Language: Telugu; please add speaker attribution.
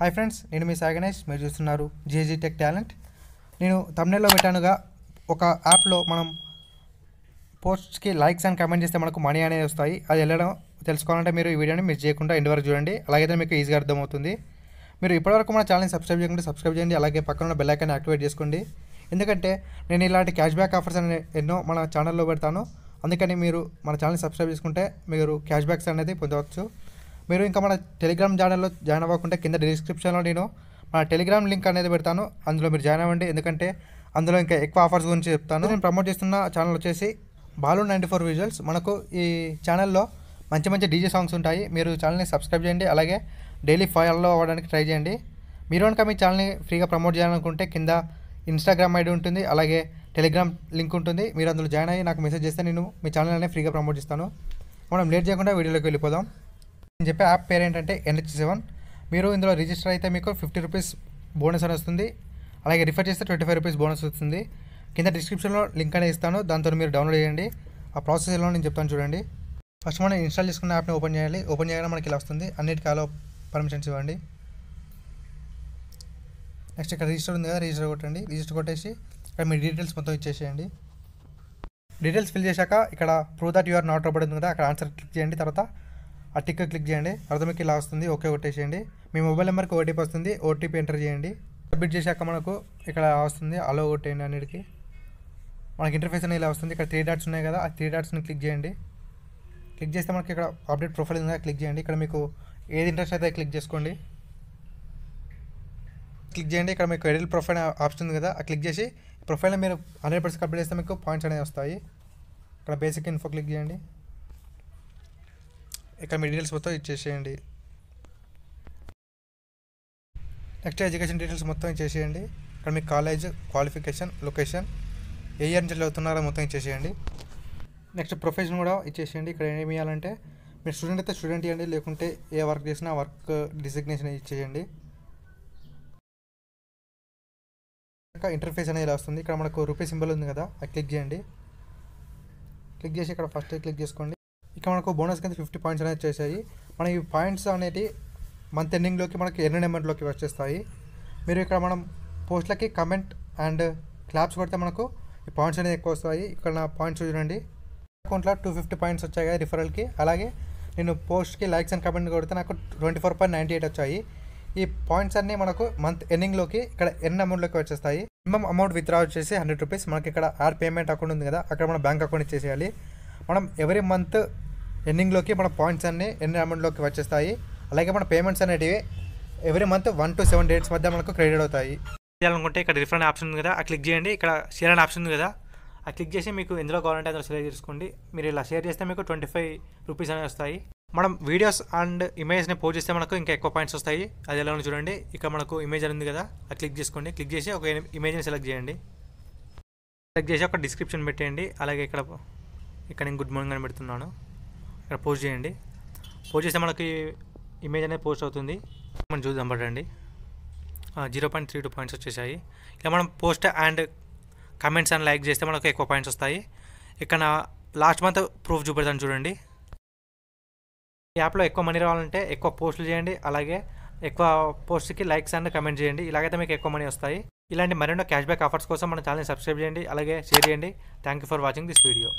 Speaker 1: హాయ్ ఫ్రెండ్స్ నేను మీ సాయి గణేష్ మీరు చూస్తున్నారు జేజీ టెక్ టాలెంట్. నేను తమిళలో పెట్టానుగా ఒక యాప్లో మనం పోస్ట్కి లైక్స్ అండ్ కమెంట్ చేస్తే మనకు మనీ అనేది వస్తాయి. అది వెళ్ళడం తెలుసుకోవాలంటే మీరు ఈ వీడియోని మిస్ చేయకుండా ఎండ్ వరకు చూడండి. అలాగైతే మీకు ఈజీగా అర్థమవుతుంది. మీరు ఇప్పటివరకు మన ఛానల్ని సబ్స్క్రైబ్ చేయకుండా సబ్స్క్రైబ్ చేయండి. అలాగే పక్కన ఉన్న బెల్ ఐకాన్ యాక్టివేట్ చేసుకోండి. ఎందుకంటే నేను ఇలాంటి క్యాష్ బ్యాక్ ఆఫర్స్ అనే ఎన్నో మన ఛానల్లో పెడతాను. అందుకని మీరు మన ఛానల్ని సబ్స్క్రైబ్ చేసుకుంటే మీరు క్యాష్ బ్యాక్స్ అనేది పొందవచ్చు. మీరు ఇంకా మన టెలిగ్రామ్ ఛానల్లో జాయిన్ అవ్వకుంటే కింద డిస్క్రిప్షన్లో నేను మన టెలిగ్రామ్ లింక్ అనేది పెడతాను. అందులో మీరు జాయిన్ అవ్వండి. ఎందుకంటే అందులో ఇంకా ఎక్కువ ఆఫర్స్ గురించి చెప్తాను. నేను ప్రమోట్ చేస్తున్న ఛానల్ వచ్చేసి బాలు నైంటీ ఫోర్ విజువల్స్ మనకు ఈ ఛానల్లో మంచి మంచి డీజే సాంగ్స్ ఉంటాయి. మీరు ఛానల్ని సబ్స్క్రైబ్ చేయండి. అలాగే డైలీ ఫాలో అవ్వడానికి ట్రై చేయండి. మీరు కనుక మీ ఛానల్ని ఫ్రీగా ప్రమోట్ చేయాలనుకుంటే కింద ఇన్స్టాగ్రామ్ ఐడి ఉంటుంది. అలాగే టెలిగ్రామ్ లింక్ ఉంటుంది. మీరు అందులో జాయిన్ అయ్యి నాకు మెసేజ్ చేస్తే నేను మీ ఛానల్ అనేది ఫ్రీగా ప్రమోట్ చేస్తాను. మనం లేట్ చేయకుండా వీడియోలోకి వెళ్ళిపోదాం. నేను చెప్పే యాప్ పేరు ఏంటంటే ఎన్హెచ్ సెవెన్ మీరు ఇందులో రిజిస్టర్ అయితే మీకు ఫిఫ్టీ రూపీస్ బోనస్ అని వస్తుంది. అలాగే రిఫర్ చేస్తే ట్వంటీ ఫైవ్ రూపీస్ బోనస్ వస్తుంది. కింద డిస్క్రిప్షన్లో లింక్ అనేది ఇస్తాను. దాంతో మీరు డౌన్లోడ్ చేయండి. ఆ ప్రాసెస్ ఎలా నేను చెప్తాను చూడండి. ఫస్ట్ మనం ఇన్స్టాల్ చేసుకున్న యాప్ని ఓపెన్ చేయాలి. ఓపెన్ చేయగానే మనకి ఇలా వస్తుంది. అన్నిటికీ అలా పర్మిషన్స్ ఇవ్వండి. నెక్స్ట్ ఇక్కడ రిజిస్టర్ ఉంది కదా రిజిస్టర్ కొట్టండి. రిజిస్టర్ కొట్టేసి ఇక్కడ మీ డీటెయిల్స్ మొత్తం ఇచ్చేసేయండి. డీటెయిల్స్ ఫిల్ చేశాక ఇక్కడ prove that you're not robot ఉంది కదా అక్కడ ఆన్సర్ క్లిక్ చేయండి. తర్వాత ఆ టిక్ క్లిక్ చేయండి. అర్థమకి ఇలా వస్తుంది. ఓకే కొట్టేసేయండి. మీ మొబైల్ నెంబర్కి ఓటీపీ వస్తుంది. ఓటీపీ ఎంటర్ చేయండి. సబ్మిట్ చేశాక మనకు ఇక్కడ వస్తుంది. అలో కొట్టేయండి అన్నిటికీ. మనకి ఇంటర్ఫేస్ అనేది ఇలా వస్తుంది. ఇక్కడ త్రీ డాట్స్ ఉన్నాయి కదా. ఆ త్రీ డాట్స్ని క్లిక్ చేయండి. క్లిక్ చేస్తే మనకి ఇక్కడ అప్డేట్ ప్రొఫైల్ ఉంది? క్లిక్ చేయండి. ఇక్కడ మీకు ఏది ఇంట్రెస్ట్ అయితే క్లిక్ చేసుకోండి. క్లిక్ చేయండి. ఇక్కడ మీకు ఎడిల్ ప్రొఫైల్ ఆప్షన్ ఉంది కదా. ఆ క్లిక్ చేసి ప్రొఫైల్ మీరు హండ్రెడ్ పర్సెంట్ కంప్లీట్ చేస్తే మీకు పాయింట్స్ అనేవి వస్తాయి. ఇక్కడ బేసిక్ ఇన్ఫో క్లిక్ చేయండి. ఇక్కడ మీ డీటెయిల్స్ మొత్తం ఇచ్చేసేయండి. నెక్స్ట్ ఎడ్యుకేషన్ డీటెయిల్స్ మొత్తం ఇచ్చేసేయండి. ఇక్కడ మీ కాలేజ్ క్వాలిఫికేషన్ లొకేషన్ ఏ ఇయర్ నుంచి చదువుతున్నారో మొత్తం ఇచ్చేసేయండి. నెక్స్ట్ ప్రొఫెషన్ కూడా ఇచ్చేసేయండి. ఇక్కడ ఏమి ఇవ్వాలంటే మీరు స్టూడెంట్ అయితే స్టూడెంట్ ఇవ్వండి. లేకుంటే ఏ వర్క్ చేసినా వర్క్ డిసిగ్నేషన్ ఇచ్చేయండి. ఇంకా ఇంటర్ఫేస్ అనేది ఇలా వస్తుంది. ఇక్కడ మనకు రూపీ సింబల్ ఉంది కదా అది క్లిక్ చేయండి. క్లిక్ చేసి ఇక్కడ ఫస్ట్ క్లిక్ చేసుకోండి. ఇక్కడ మనకు బోనస్ కింద ఫిఫ్టీ పాయింట్స్ అనేది వచ్చేసాయి మన ఈ పాయింట్స్ అనేవి మంత్ ఎండింగ్లోకి మనకి ఎన్ని వచ్చేస్తాయి. మీరు ఇక్కడ మనం పోస్ట్లకి కమెంట్ అండ్ క్లాప్స్ కొడితే మనకు ఈ పాయింట్స్ అనేది ఎక్కువ వస్తాయి. ఇక్కడ నా పాయింట్స్ చూడండి. అకౌంట్లో టూ ఫిఫ్టీ పాయింట్స్ వచ్చాయి కదా రిఫరల్కి అలాగే నేను పోస్ట్కి లైక్స్ అండ్ కమెంట్ కొడితే నాకు twenty four point ninety eight వచ్చాయి. ఈ పాయింట్స్ అన్నీ మనకు మంత్ ఎండింగ్లోకి ఇక్కడ ఎన్ని అమౌంట్లోకి వచ్చేస్తాయి. మినిమం అమౌంట్ విత్డ్రా వచ్చేసి హండ్రెడ్ రూపీస్ మనకి ఇక్కడ ఆర్ పేమెంట్ అకౌంట్ ఉంది కదా అక్కడ మన బ్యాంక్ అకౌంట్ ఇచ్చేసేయాలి. మనం ఎవరీ మంత్ ఎండింగ్లోకి మన పాయింట్స్ అన్నీ ఎన్ని అమౌంట్లోకి వచ్చేస్తాయి. అలాగే మన పేమెంట్స్ అనేటివి every month one to seven dates మధ్య మనకు క్రెడిట్ అవుతాయి. చేయాలనుకుంటే ఇక్కడ రిఫండ్ ఆప్షన్ ఉంది కదా ఆ క్లిక్ చేయండి. ఇక్కడ షేర్ అనే ఆప్షన్ ఉంది కదా ఆ క్లిక్ చేసి మీకు ఎందులో కావాలంటే అందులో షేర్ చేసుకోండి. మీరు ఇలా షేర్ చేస్తే మీకు ట్వంటీ ఫైవ్ రూపీస్ అనేవి వస్తాయి. మనం వీడియోస్ అండ్ ఇమేజ్ని పోస్ట్ చేస్తే మనకు ఇంకా ఎక్కువ పాయింట్స్ వస్తాయి. అది ఎలా చూడండి. ఇక్కడ మనకు ఇమేజ్ అని ఉంది కదా అది క్లిక్ చేసుకోండి. క్లిక్ చేసి ఒక ఇమేజ్ని సెలెక్ట్ చేయండి. సెలెక్ట్ చేసి ఒక డిస్క్రిప్షన్ పెట్టేయండి. అలాగే ఇక్కడ ఇక్కడ నేను గుడ్ మార్నింగ్ అని పెడుతున్నాను. ఇక్కడ పోస్ట్ చేయండి. పోస్ట్ చేస్తే మనకి ఇమేజ్ అనేది పోస్ట్ అవుతుంది. మనం చూద్దాం పడండి. Zero point three two points వచ్చేసాయి. ఇలా మనం post and comments and like చేస్తే మనకు ఎక్కువ పాయింట్స్ వస్తాయి. ఇక్కడ లాస్ట్ మంత్ ప్రూఫ్ చూపెడతాను చూడండి. ఈ యాప్లో ఎక్కువ మనీ రావాలంటే ఎక్కువ పోస్టులు చేయండి. అలాగే ఎక్కువ పోస్ట్కి లైక్స్ అండ్ కమెంట్ చేయండి. ఇలాగైతే మీకు ఎక్కువ మనీ వస్తాయి. ఇలాంటి మరెన్నో క్యాష్ బ్యాక్ ఆఫర్స్ కోసం మన ఛానల్ని సబ్స్క్రైబ్ చేయండి. అలాగే షేర్ చేయండి. Thank you for watching this video